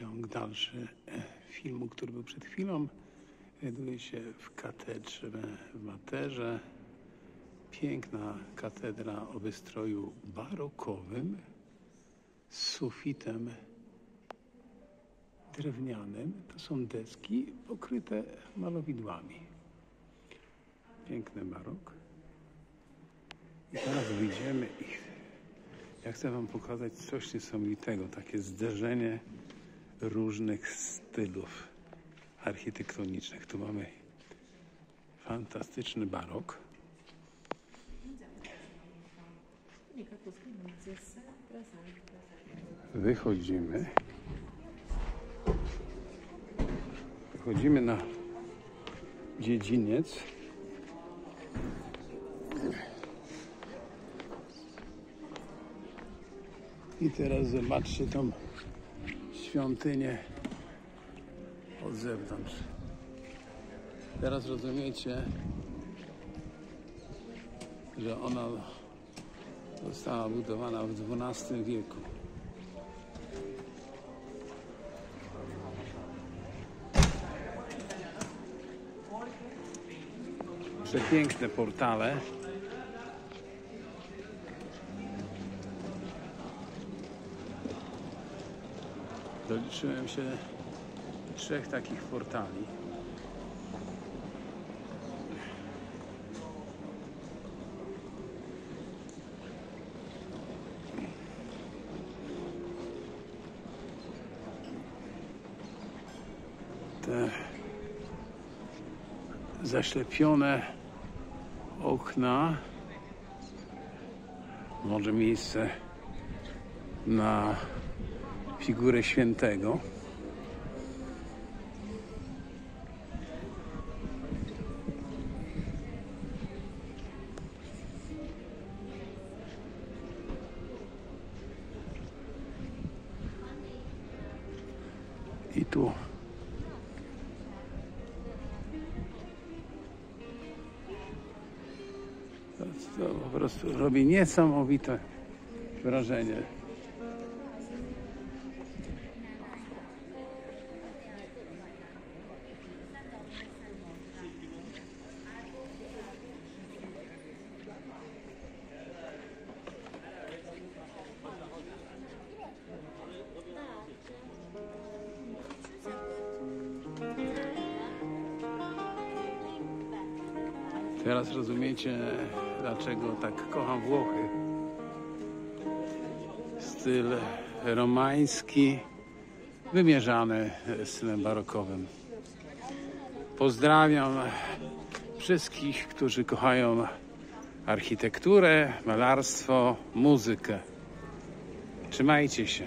ciąg dalszy e, filmu, który był przed chwilą. Znajduje się w katedrze w Materze. Piękna katedra o wystroju barokowym z sufitem drewnianym. To są deski pokryte malowidłami. Piękny barok. I teraz wyjdziemy i ja chcę Wam pokazać coś niesamowitego, takie zderzenie różnych stylów architektonicznych. Tu mamy fantastyczny barok. Wychodzimy. Wychodzimy na dziedziniec. I teraz zobaczcie tą świątynię od zewnątrz. Teraz rozumiecie, że ona została budowana w XII wieku. Przepiękne portale. Doliczyłem się trzech takich portali. Te zaślepione okna, może miejsce na figurę świętego. I tu to, po prostu robi niesamowite wrażenie. Teraz rozumiecie, dlaczego tak kocham Włochy. Styl romański, wymierzany stylem barokowym. Pozdrawiam wszystkich, którzy kochają architekturę, malarstwo, muzykę. Trzymajcie się.